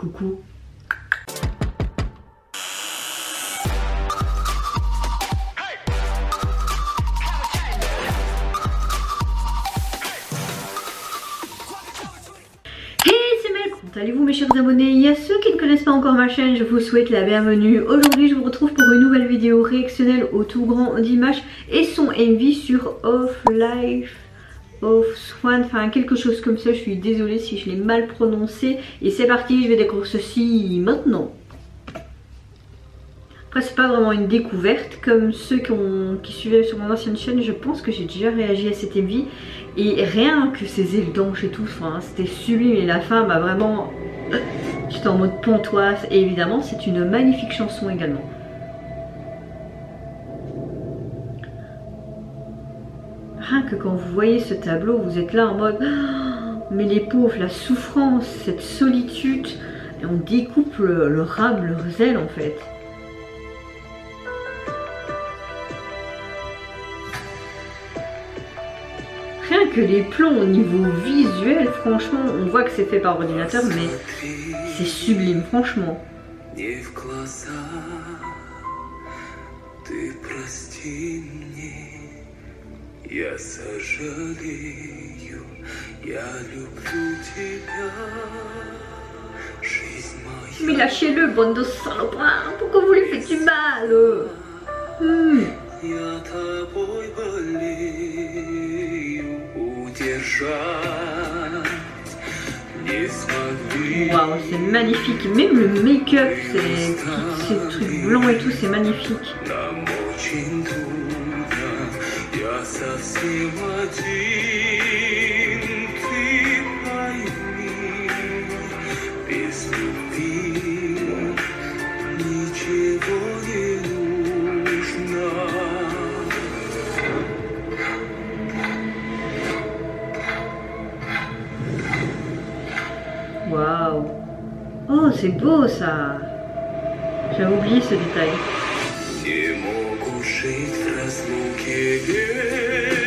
Coucou. Allez-vous mes chers abonnés? Il y a ceux qui ne connaissent pas encore ma chaîne, je vous souhaite la bienvenue. Aujourd'hui je vous retrouve pour une nouvelle vidéo réactionnelle au tout grand d'image et son MV sur Off Life Swan, enfin quelque chose comme ça, je suis désolée si je l'ai mal prononcé. Et c'est parti, je vais découvrir ceci maintenant. Après c'est pas vraiment une découverte comme ceux qui, suivaient sur mon ancienne chaîne, je pense que j'ai déjà réagi à cette MV et rien que ces ailes d'ange et tout, c'était sublime et la fin m'a vraiment... J'étais en mode pontoise et évidemment c'est une magnifique chanson également. Que quand vous voyez ce tableau, vous êtes là en mode... Mais les pauvres, la souffrance, cette solitude, et on découpe le, le rame, leurs ailes en fait. que les plans au niveau visuel, franchement, on voit que c'est fait par ordinateur, mais c'est sublime, franchement. Mais lâchez-le, bande de salopards Pourquoi vous lui faites du mal hmm. Waouh, c'est magnifique. Même le make-up, ces trucs blancs et tout, c'est magnifique. Waouh Oh, c'est beau ça J'avais oublié ce détail. жить в разлуке век.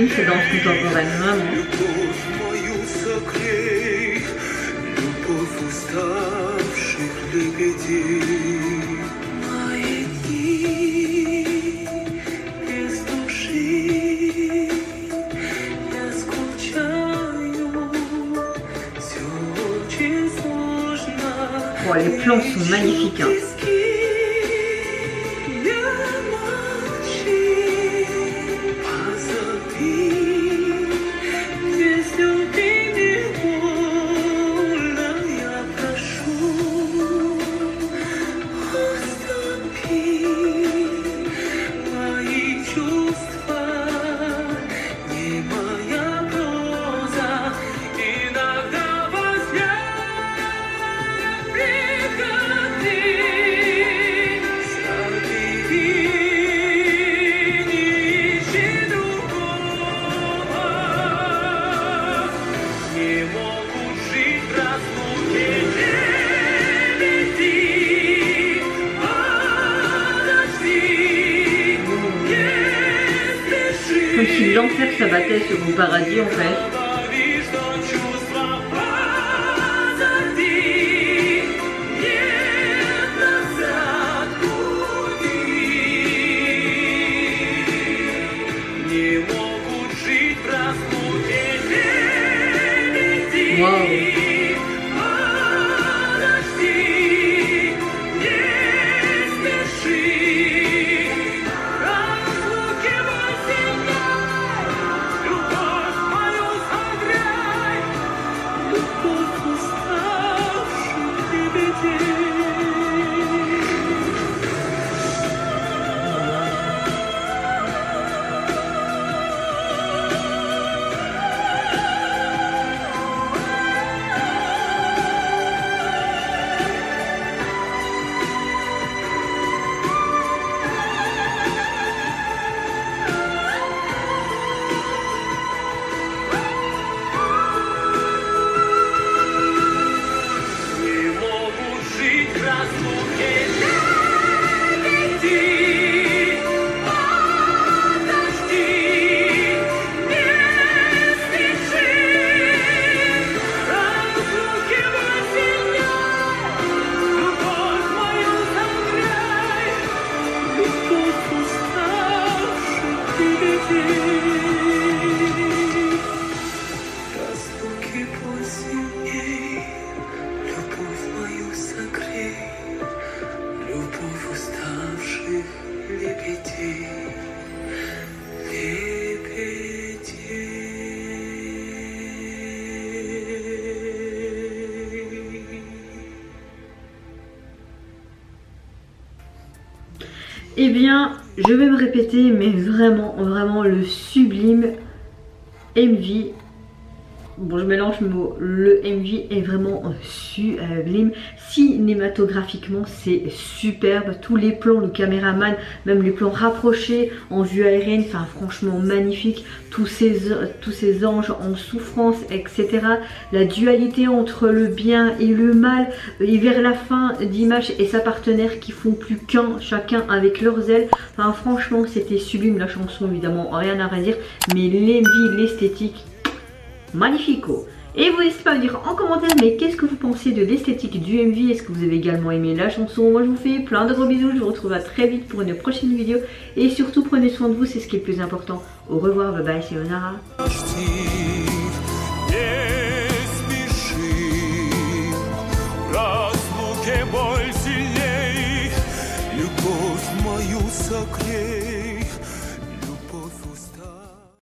Sublime ces danses contemporaines, vraiment. Oh, les plans sont magnifiques. Hein. Comme si l'enfer s'abattait sur mon paradis en fait. Wow. Eh bien, je vais me répéter, mais vraiment, vraiment le sublime MV Bon, je mélange mots. Le MV est vraiment sublime. Cinématographiquement, c'est superbe. Tous les plans, le caméraman, même les plans rapprochés en vue aérienne, enfin franchement magnifique. Tous ces, tous ces anges en souffrance, etc. La dualité entre le bien et le mal. Et vers la fin, d'Image et sa partenaire qui font plus qu'un, chacun avec leurs ailes. Enfin franchement, c'était sublime. La chanson, évidemment, rien à redire. Mais l'MV, l'esthétique, magnifico et vous n'hésitez pas à me dire en commentaire mais qu'est-ce que vous pensez de l'esthétique du MV Est-ce que vous avez également aimé la chanson Moi je vous fais plein de gros bisous, je vous retrouve à très vite pour une prochaine vidéo Et surtout prenez soin de vous, c'est ce qui est le plus important Au revoir, bye bye, c'est Onara согрей